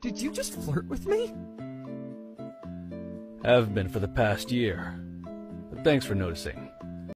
Did you just flirt with me? Have been for the past year. But thanks for noticing.